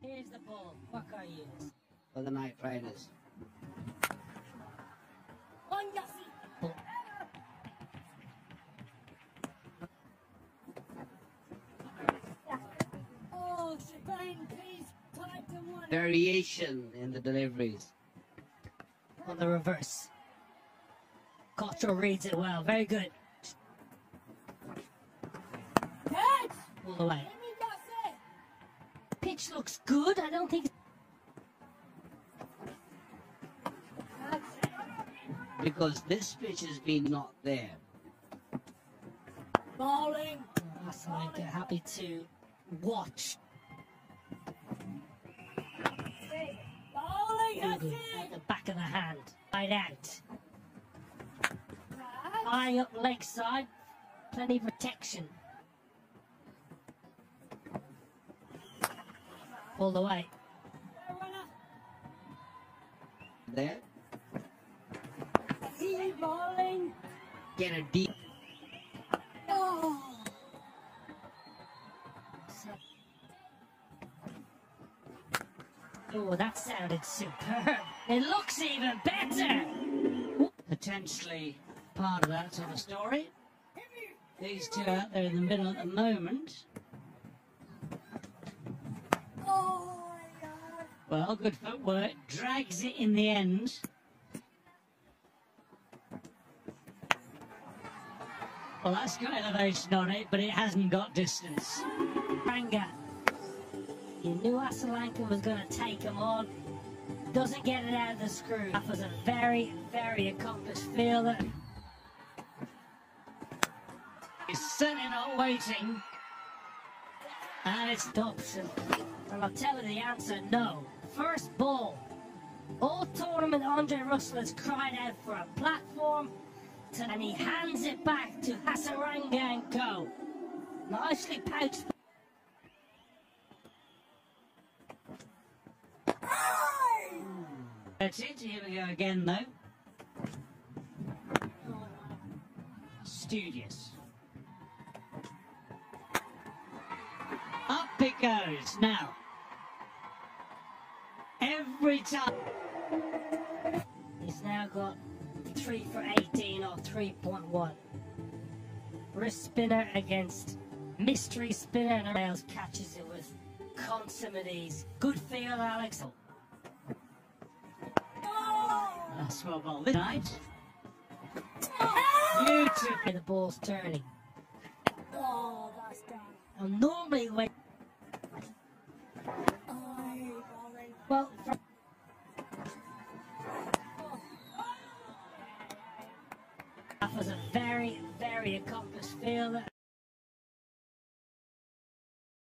Here's the ball. What are you? for the Knight Riders. On your feet. Oh, Shebang, please type the one Variation in the deliveries. on the reverse. Cottrell reads it well. Very good. Catch! All the way. Pitch looks good. I don't think. Because this pitch has been not there. Bowling. That's like uh, happy to watch. Bowling has Good. it. At the back of the hand. Right out. Catch. Eye up leg side. Plenty of protection. All the way. There, See bowling. get a deep. Oh. Oh, that sounded superb. It looks even better. Potentially part of that sort of story. These two out there in the middle at the moment. Well, good footwork. Drags it in the end. Well, that's got elevation on it, but it hasn't got distance. Ranga. You knew Asalanka was going to take him on. Doesn't get it out of the screw. That was a very, very accomplished fielder. He's certainly not waiting. And it's Dobson. And I'll tell you the answer, no. First ball. All tournament, Andre Russell has cried out for a platform, and he hands it back to Hasaranga and Co. Nicely pouched. That's it. Here we go again, though. Studious. Up it goes. Now, every time. He's now got 3 for 18 or 3.1. Wrist spinner against mystery spinner, and Hales catches it with consummate ease. Good field, Alex. That's what ball this night. Beautiful. The ball's turning. Oh, that's done. And normally when Oh, I hate bowling. Well that was a very, very accomplished fielder.